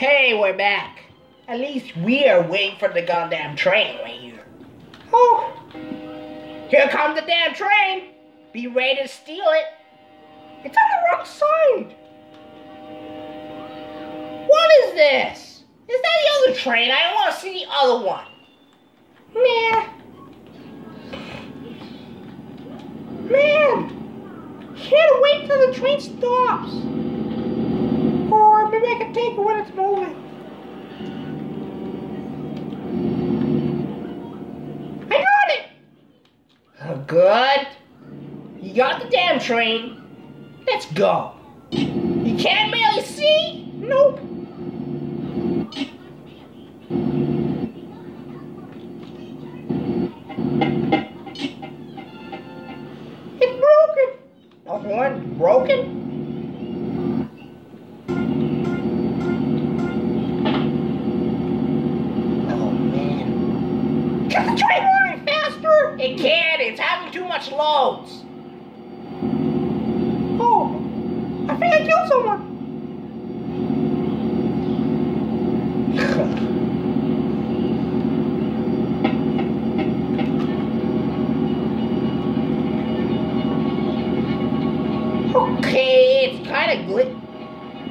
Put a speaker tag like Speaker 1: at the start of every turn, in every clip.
Speaker 1: Hey, we're back. At least we are waiting for the goddamn train right here. Oh, here comes the damn train. Be ready to steal it. It's on the wrong side. What is this? Is that the other train? I don't want to see the other one. Man. Man. Can't wait till the train stops. Or maybe I can take it when it's moving. I got it! Oh, good. You got the damn train. Let's go. You can't barely see? Nope. It's broken. The horn broken? Oh man. Can the train run faster? It can't. It's too much loads. Oh, I think I killed someone. okay, it's kind of good.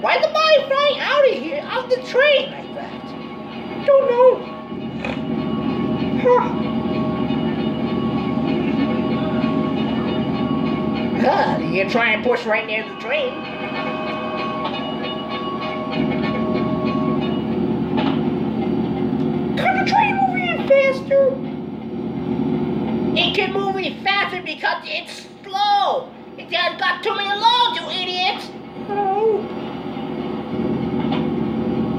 Speaker 1: Why's the body flying out of here, out of the train like that? Don't know. Huh. You can try and push right near the train. Can the train move any faster? It can move any faster because it's slow. It has got too many loads, you idiots. Oh.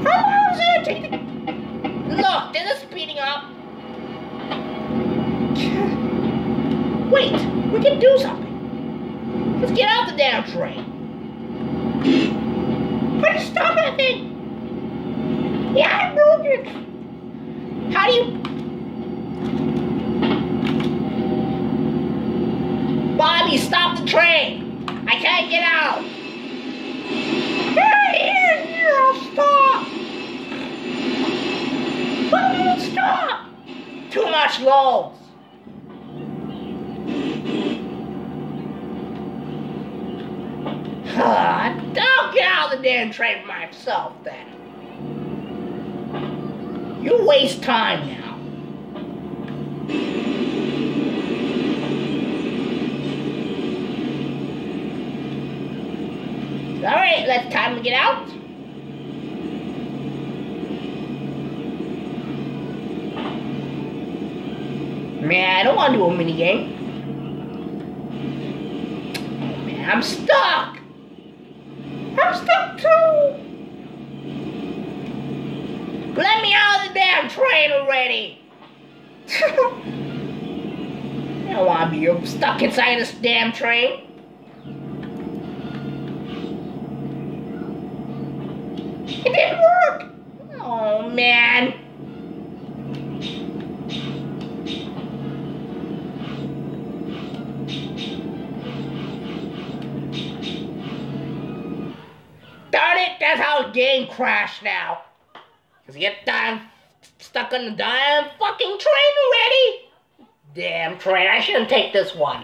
Speaker 1: How long is it take to... Look, this is speeding up. Wait, we can do something. Let's get out the damn train. Why you stop that thing? Yeah, I broke it. How do you... Bobby, stop the train. I can't get out. In here, I'll stop. But stop. Too much loads. Damn train myself then. You waste time now. Alright, let's time to get out. Man, I don't want to do a mini game. Man, I'm stuck. I'm stuck too. Let me out of the damn train already. I don't want to be stuck inside this damn train. It didn't work. Oh man. That's how the game crashed now. Cause you get damn stuck on the damn fucking train already. Damn train, I shouldn't take this one.